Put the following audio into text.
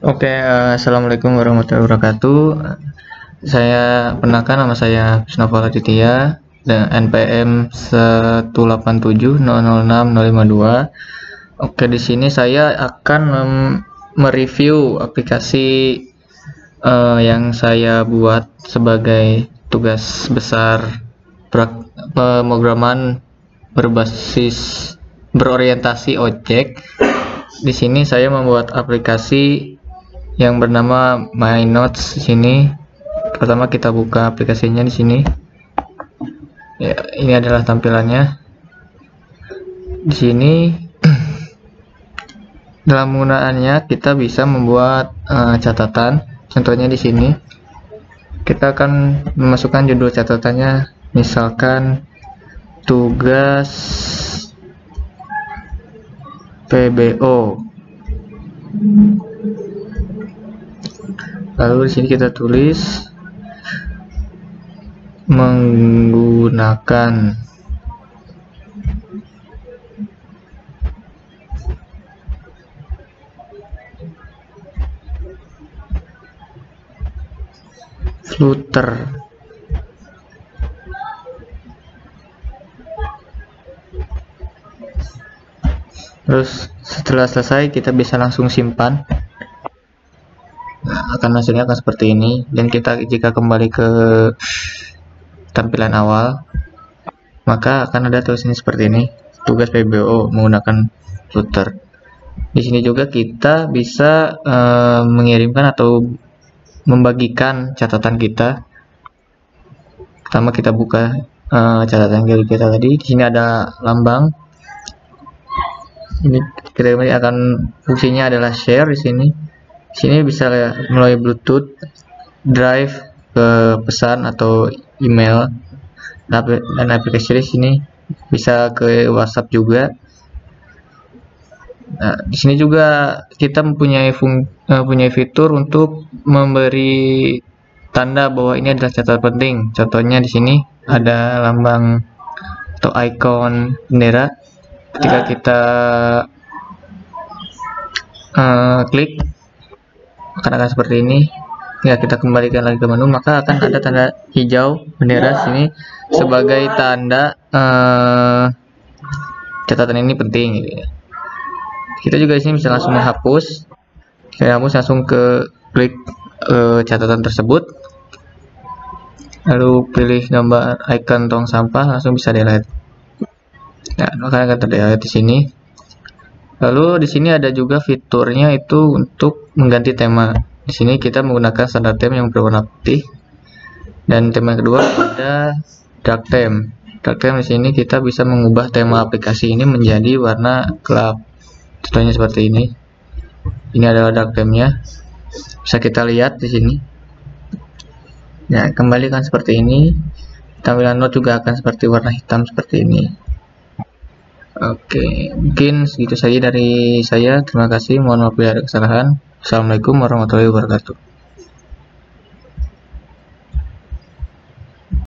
Oke, uh, assalamualaikum warahmatullahi wabarakatuh. Saya perkenalkan nama saya Krisnoval Aditya dan NPM 187006052. Oke, di sini saya akan mereview aplikasi uh, yang saya buat sebagai tugas besar pemrograman berbasis berorientasi objek. Di sini saya membuat aplikasi yang bernama My Notes di sini. Pertama kita buka aplikasinya di sini. Ya, ini adalah tampilannya. Di sini dalam penggunaannya kita bisa membuat uh, catatan. Contohnya di sini kita akan memasukkan judul catatannya, misalkan tugas PBO lalu di sini kita tulis menggunakan Flutter. Terus setelah selesai kita bisa langsung simpan akan hasilnya akan seperti ini. Dan kita jika kembali ke tampilan awal maka akan ada tulisannya seperti ini. Tugas PBO menggunakan footer di sini juga kita bisa uh, mengirimkan atau membagikan catatan kita. Pertama kita buka uh, catatan kita tadi. Di sini ada lambang. Ini kita akan fungsinya adalah share di sini sini bisa melalui Bluetooth drive ke pesan atau email dan aplikasi di sini bisa ke WhatsApp juga Nah, di sini juga kita mempunyai fung, uh, fitur untuk memberi tanda bahwa ini adalah catatan penting. Contohnya di sini ada lambang atau icon bendera. Ketika kita uh, klik akan akan seperti ini ya kita kembalikan lagi ke menu maka akan ada tanda hijau bendera sini sebagai tanda uh, catatan ini penting gitu ya. kita juga di sini bisa langsung menghapus. Saya hapus langsung ke klik uh, catatan tersebut. Lalu pilih gambar icon tong sampah langsung bisa delete ya maka akan terlihat di sini Lalu di sini ada juga fiturnya itu untuk mengganti tema. Di sini kita menggunakan standar theme yang berwarna putih. Dan tema kedua ada dark theme. Dark theme di sini kita bisa mengubah tema aplikasi ini menjadi warna gelap. Contohnya seperti ini. Ini adalah dark theme-nya. Bisa kita lihat di sini. Nah, kembali kan seperti ini. Tampilan note juga akan seperti warna hitam seperti ini. Oke, mungkin segitu saja dari saya. Terima kasih. Mohon maaf bila ada kesalahan. Assalamualaikum warahmatullahi wabarakatuh.